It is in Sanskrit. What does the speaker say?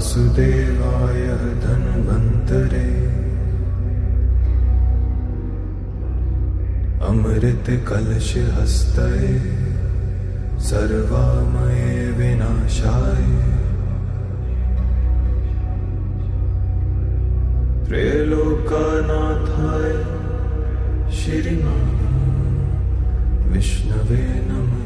वासुदेवाय धन्वन्तरे। अमृतकलशहस्तये सर्वामये विनाशाय। त्रैलोकनाथाय श्रीमा विष्णवे नमः।